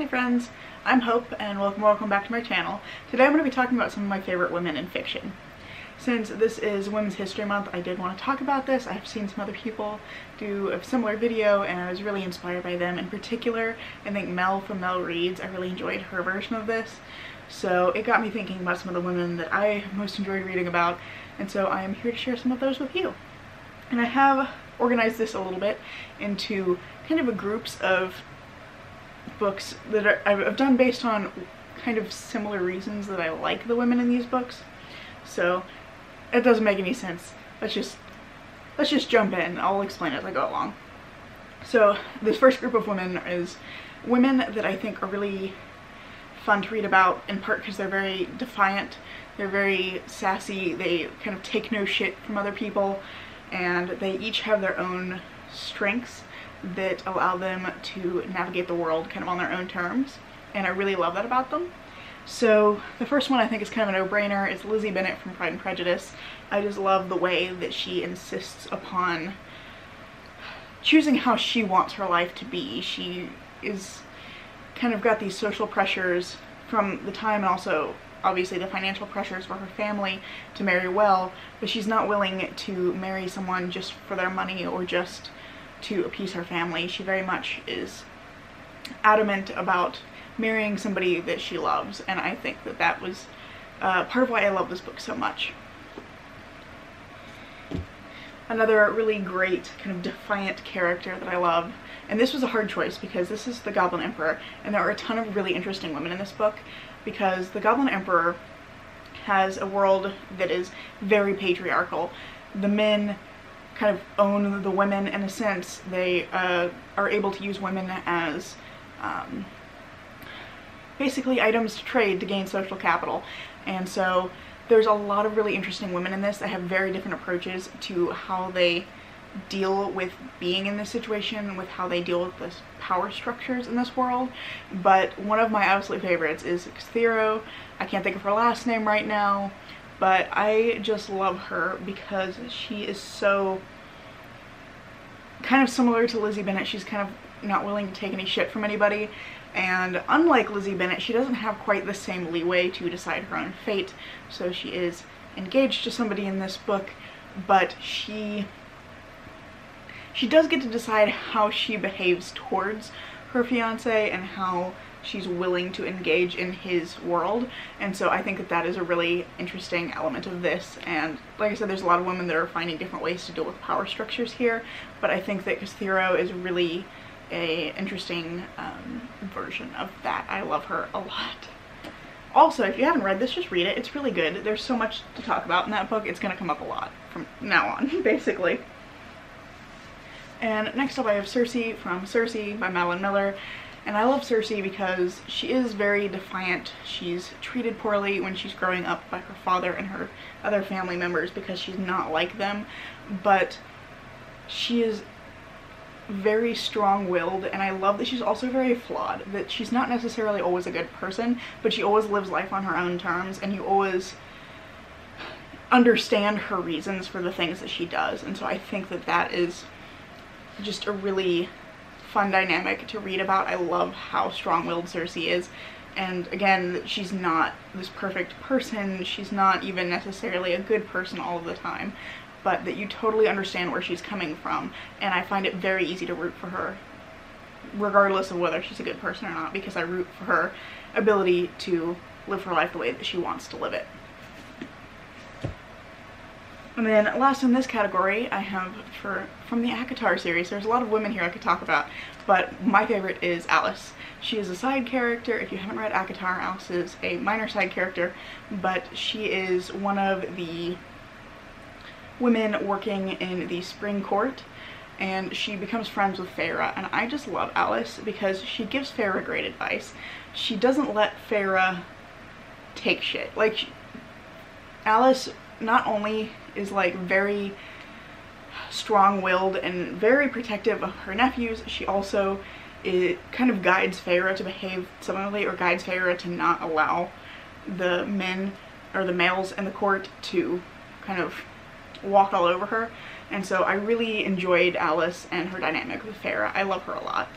Hey friends, I'm Hope and welcome, welcome back to my channel. Today I'm going to be talking about some of my favorite women in fiction. Since this is Women's History Month, I did want to talk about this. I've seen some other people do a similar video and I was really inspired by them. In particular, I think Mel from Mel Reads, I really enjoyed her version of this. So it got me thinking about some of the women that I most enjoyed reading about and so I am here to share some of those with you. And I have organized this a little bit into kind of a groups of books that are, I've done based on kind of similar reasons that I like the women in these books. So it doesn't make any sense. Let's just let's just jump in. I'll explain as I go along. So this first group of women is women that I think are really fun to read about in part because they're very defiant, they're very sassy, they kind of take no shit from other people and they each have their own strengths that allow them to navigate the world kind of on their own terms and I really love that about them. So the first one I think is kind of a no-brainer is Lizzie Bennet from Pride and Prejudice. I just love the way that she insists upon choosing how she wants her life to be. She is kind of got these social pressures from the time and also obviously the financial pressures for her family to marry well, but she's not willing to marry someone just for their money or just to appease her family. She very much is adamant about marrying somebody that she loves and I think that that was uh, part of why I love this book so much. Another really great kind of defiant character that I love and this was a hard choice because this is the Goblin Emperor and there are a ton of really interesting women in this book because the Goblin Emperor has a world that is very patriarchal. The men kind of own the women in a sense. They uh, are able to use women as um, basically items to trade to gain social capital. And so there's a lot of really interesting women in this that have very different approaches to how they deal with being in this situation, with how they deal with the power structures in this world. But one of my absolute favorites is Csethiro. I can't think of her last name right now but I just love her because she is so kind of similar to Lizzie Bennet. She's kind of not willing to take any shit from anybody and unlike Lizzie Bennet, she doesn't have quite the same leeway to decide her own fate. So she is engaged to somebody in this book, but she she does get to decide how she behaves towards her fiance and how she's willing to engage in his world and so I think that that is a really interesting element of this and like I said there's a lot of women that are finding different ways to deal with power structures here but I think that Csethiro is really a interesting um, version of that. I love her a lot. Also, if you haven't read this, just read it. It's really good. There's so much to talk about in that book. It's going to come up a lot from now on, basically. And next up I have Circe from Circe by Madeline Miller. And I love Circe because she is very defiant. She's treated poorly when she's growing up by her father and her other family members because she's not like them. But she is very strong-willed and I love that she's also very flawed. That she's not necessarily always a good person, but she always lives life on her own terms and you always understand her reasons for the things that she does. And so I think that that is just a really fun dynamic to read about. I love how strong-willed Circe is. And again, she's not this perfect person. She's not even necessarily a good person all the time. But that you totally understand where she's coming from. And I find it very easy to root for her. Regardless of whether she's a good person or not. Because I root for her ability to live her life the way that she wants to live it. And then last in this category, I have for from the ACOTAR series. There's a lot of women here I could talk about, but my favorite is Alis. She is a side character. If you haven't read ACOTAR, Alis is a minor side character, but she is one of the women working in the spring court and she becomes friends with Feyre and I just love Alis because she gives Feyre great advice. She doesn't let Feyre take shit. Like Alis not only is like very strong-willed and very protective of her nephews, she also it kind of guides Feyre to behave similarly or guides Feyre to not allow the men or the males in the court to kind of walk all over her. And so I really enjoyed Alis and her dynamic with Feyre. I love her a lot.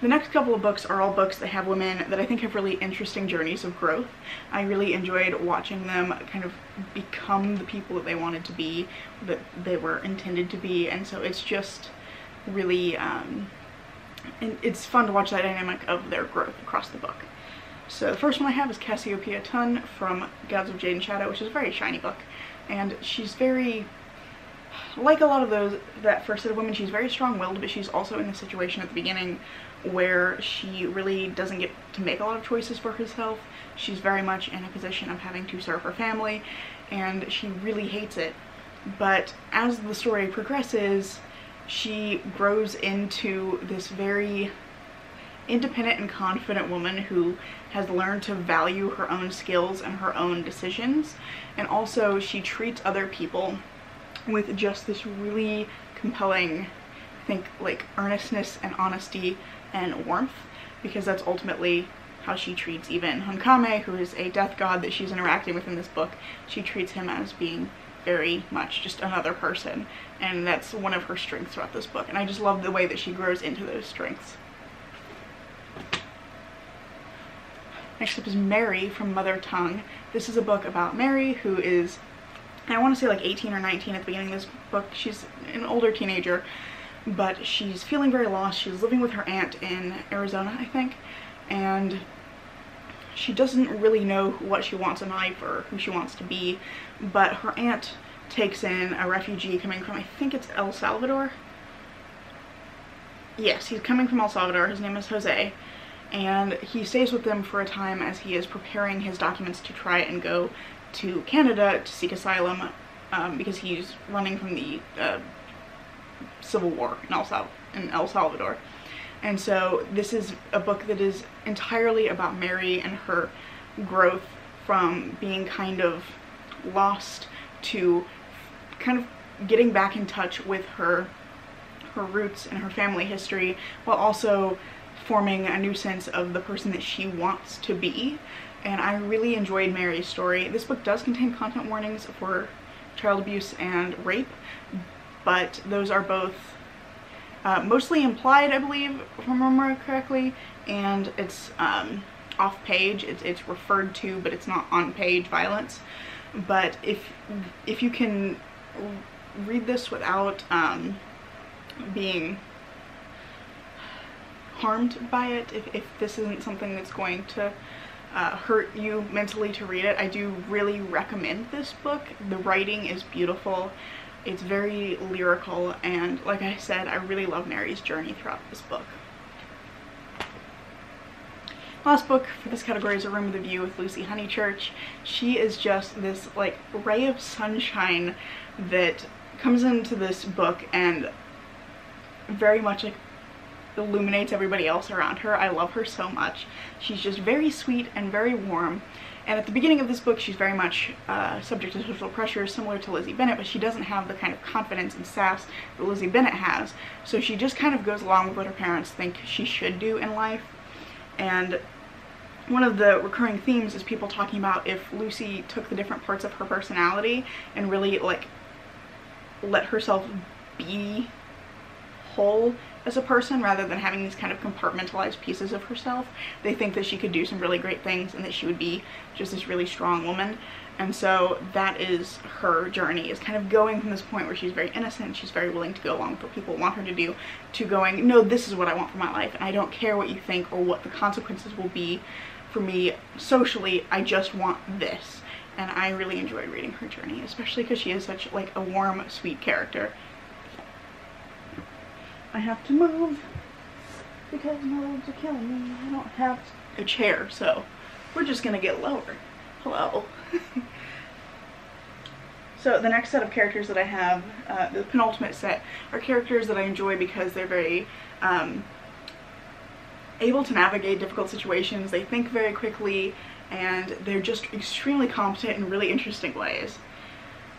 The next couple of books are all books that have women that I think have really interesting journeys of growth. I really enjoyed watching them kind of become the people that they wanted to be, that they were intended to be, and so it's just really, um, it's fun to watch that dynamic of their growth across the book. So the first one I have is Casiopea Tun from Gods of Jade and Shadow, which is a very shiny book, and she's very like a lot of those that first set of women she's very strong-willed but she's also in a situation at the beginning where she really doesn't get to make a lot of choices for herself. She's very much in a position of having to serve her family and she really hates it. But as the story progresses, she grows into this very independent and confident woman who has learned to value her own skills and her own decisions. And also she treats other people with just this really compelling, I think, like earnestness and honesty and warmth because that's ultimately how she treats even Hun-Kamé, who is a death god that she's interacting with in this book. She treats him as being very much just another person and that's one of her strengths throughout this book and I just love the way that she grows into those strengths. Next up is Mary from Mother Tongue. This is a book about Mary who is, I want to say like 18 or 19 at the beginning of this book. She's an older teenager but she's feeling very lost. She's living with her aunt in Arizona, I think, and she doesn't really know what she wants in life or who she wants to be, but her aunt takes in a refugee coming from, I think it's El Salvador. Yes, he's coming from El Salvador. His name is Jose, and he stays with them for a time as he is preparing his documents to try and go to Canada to seek asylum um, because he's running from the uh, civil war in El, Sal in El Salvador. And so this is a book that is entirely about Mary and her growth from being kind of lost to kind of getting back in touch with her her roots and her family history while also forming a new sense of the person that she wants to be and I really enjoyed Mary's story. This book does contain content warnings for child abuse and rape but those are both uh, mostly implied, I believe, if I remember correctly, and it's um, off page. It's, it's referred to, but it's not on page violence. But if if you can read this without um, being harmed by it, if, if this isn't something that's going to uh, hurt you mentally to read it, I do really recommend this book. The writing is beautiful it's very lyrical and like I said, I really love Mary's journey throughout this book. Last book for this category is A Room with a View with Lucy Honeychurch. She is just this like ray of sunshine that comes into this book and very much like illuminates everybody else around her. I love her so much. She's just very sweet and very warm and at the beginning of this book, she's very much uh, subject to social pressure, similar to Lizzie Bennet, but she doesn't have the kind of confidence and sass that Lizzie Bennet has. So she just kind of goes along with what her parents think she should do in life. And one of the recurring themes is people talking about if Lucy took the different parts of her personality and really like let herself be whole as a person rather than having these kind of compartmentalized pieces of herself. They think that she could do some really great things and that she would be just this really strong woman. And so that is her journey, is kind of going from this point where she's very innocent, she's very willing to go along with what people want her to do, to going, no, this is what I want for my life, and I don't care what you think or what the consequences will be for me socially, I just want this. And I really enjoyed reading her journey, especially because she is such like a warm, sweet character. I have to move because my legs are killing me. I don't have a chair, so we're just gonna get lower. Hello. so the next set of characters that I have, uh, the penultimate set, are characters that I enjoy because they're very um, able to navigate difficult situations. They think very quickly and they're just extremely competent in really interesting ways.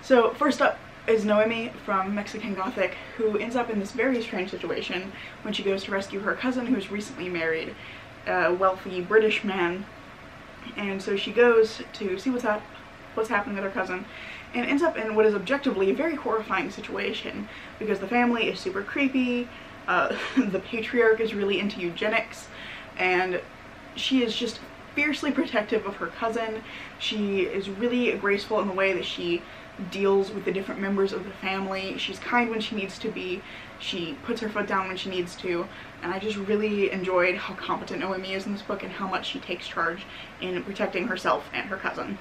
So first up, is Noemi from Mexican Gothic who ends up in this very strange situation when she goes to rescue her cousin who's recently married a wealthy British man and so she goes to see what's up what's happening with her cousin and ends up in what is objectively a very horrifying situation because the family is super creepy Uh, the patriarch is really into eugenics and she is just fiercely protective of her cousin. She is really graceful in the way that she deals with the different members of the family. She's kind when she needs to be. She puts her foot down when she needs to. And I just really enjoyed how competent Noemi is in this book and how much she takes charge in protecting herself and her cousin.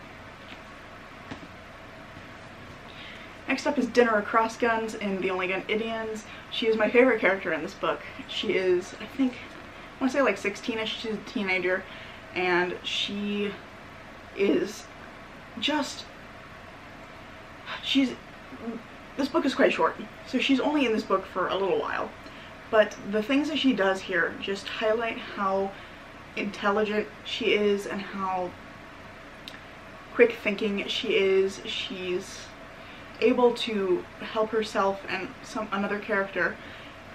Next up is Denorah Cross Guns in The Only Good Indians. She is my favorite character in this book. She is, I think, I want to say like 16ish. She's a teenager and she is just she's this book is quite short so she's only in this book for a little while. But the things that she does here just highlight how intelligent she is and how quick thinking she is. She's able to help herself and some another character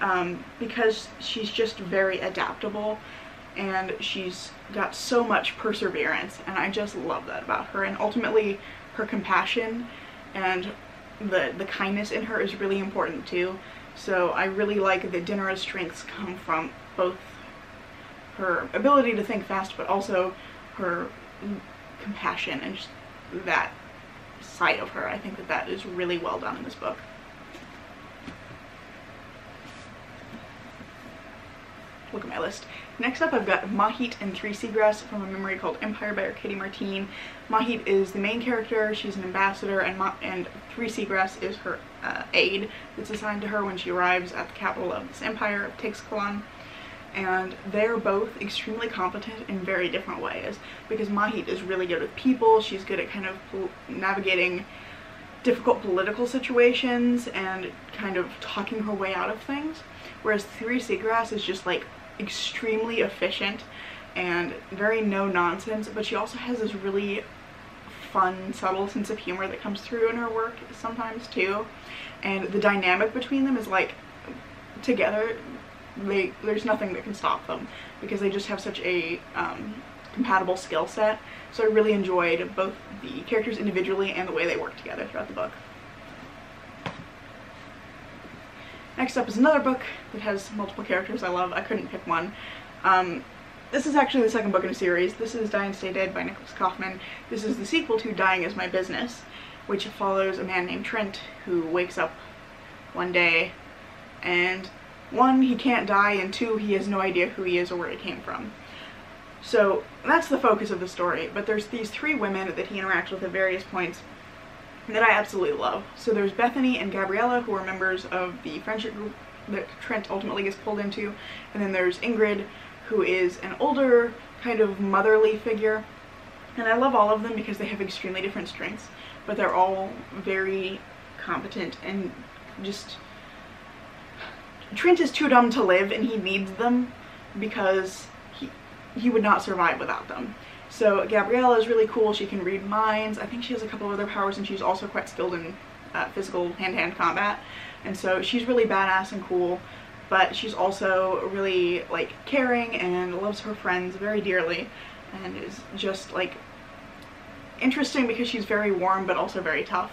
um, because she's just very adaptable and she's got so much perseverance and I just love that about her. And ultimately her compassion and the the kindness in her is really important too. So I really like that Denorah's strengths come from both her ability to think fast but also her compassion and just that side of her. I think that that is really well done in this book look at my list. Next up I've got Mahit and Three Seagrass from a memory called Empire by Arkady Martine. Mahit is the main character, she's an ambassador, and, Ma and Three Seagrass is her uh, aide that's assigned to her when she arrives at the capital of this empire of Teixcalaan. And they're both extremely competent in very different ways because Mahit is really good with people, she's good at kind of navigating difficult political situations and kind of talking her way out of things. Whereas Three Seagrass is just like extremely efficient and very no nonsense, but she also has this really fun, subtle sense of humor that comes through in her work sometimes too. And the dynamic between them is like, together, they there's nothing that can stop them because they just have such a um, compatible skill set. So I really enjoyed both the characters individually and the way they work together throughout the book. Next up is another book that has multiple characters I love. I couldn't pick one. Um, this is actually the second book in a series. This is and Stay Dead by Nicholas Kaufmann. This is the sequel to Dying is My Business, which follows a man named Trent who wakes up one day and one, he can't die, and two, he has no idea who he is or where he came from. So that's the focus of the story, but there's these three women that he interacts with at various points that I absolutely love. So there's Bethany and Gabriella who are members of the friendship group that Trent ultimately gets pulled into, and then there's Ingrid who is an older kind of motherly figure. And I love all of them because they have extremely different strengths, but they're all very competent and just Trent is too dumb to live and he needs them because he, he would not survive without them. So Gabriella is really cool. She can read minds. I think she has a couple of other powers and she's also quite skilled in uh, physical hand-to-hand -hand combat. And so she's really badass and cool, but she's also really like caring and loves her friends very dearly and is just like interesting because she's very warm but also very tough.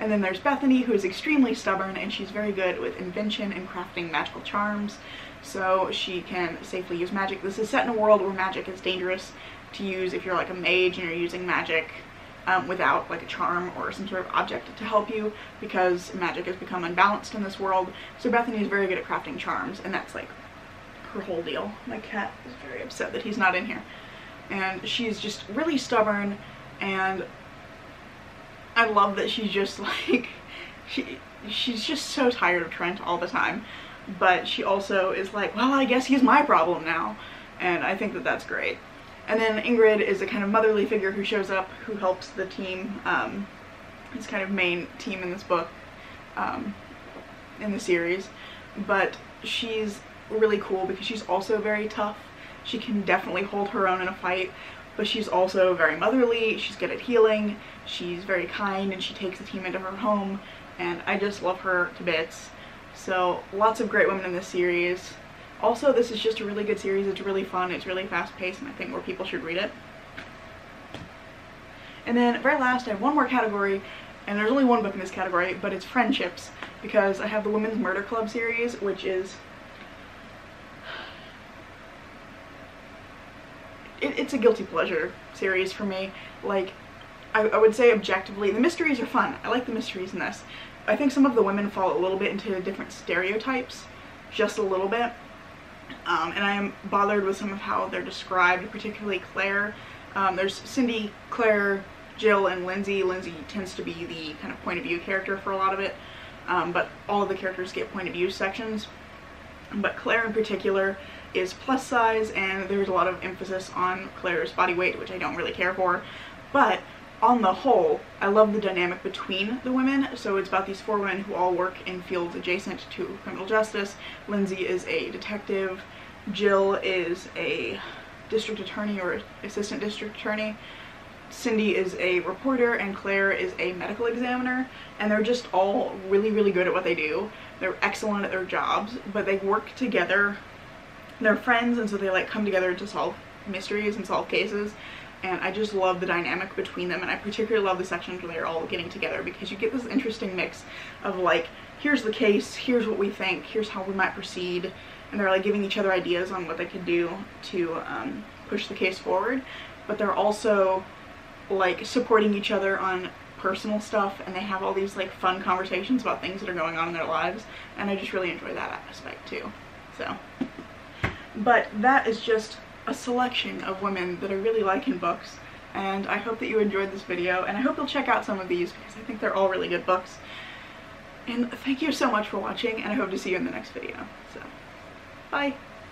And then there's Bethany who is extremely stubborn and she's very good with invention and crafting magical charms so she can safely use magic. This is set in a world where magic is dangerous to use if you're like a mage and you're using magic um, without like a charm or some sort of object to help you because magic has become unbalanced in this world. So Bethany is very good at crafting charms and that's like her whole deal. My cat is very upset that he's not in here. And she's just really stubborn and I love that she's just like, she, she's just so tired of Trent all the time. But she also is like, well, I guess he's my problem now. And I think that that's great. And then Ingrid is a kind of motherly figure who shows up, who helps the team, um, his kind of main team in this book, um, in the series. But she's really cool because she's also very tough. She can definitely hold her own in a fight, but she's also very motherly, she's good at healing, she's very kind, and she takes the team into her home, and I just love her to bits. So lots of great women in this series. Also, this is just a really good series. It's really fun. It's really fast-paced, and I think more people should read it. And then very last, I have one more category, and there's only one book in this category, but it's friendships, because I have the Women's Murder Club series, which is... It, it's a guilty pleasure series for me. Like, I, I would say objectively, the mysteries are fun. I like the mysteries in this. I think some of the women fall a little bit into different stereotypes, just a little bit. Um, and I am bothered with some of how they're described, particularly Claire. Um, there's Cindy, Claire, Jill, and Lindsay. Lindsay tends to be the kind of point of view character for a lot of it, um, but all of the characters get point of view sections. But Claire in particular is plus size, and there's a lot of emphasis on Claire's body weight, which I don't really care for. But on the whole, I love the dynamic between the women. So it's about these four women who all work in fields adjacent to criminal justice. Lindsay is a detective. Jill is a district attorney or assistant district attorney. Cindy is a reporter and Claire is a medical examiner and they're just all really really good at what they do. They're excellent at their jobs but they work together. They're friends and so they like come together to solve mysteries and solve cases and I just love the dynamic between them and I particularly love the sections where they're all getting together because you get this interesting mix of like here's the case, here's what we think, here's how we might proceed and they're like giving each other ideas on what they could do to um, push the case forward. But they're also like supporting each other on personal stuff and they have all these like fun conversations about things that are going on in their lives and I just really enjoy that aspect too. So but that is just a selection of women that I really like in books and I hope that you enjoyed this video and I hope you'll check out some of these because I think they're all really good books. And thank you so much for watching and I hope to see you in the next video. So, bye!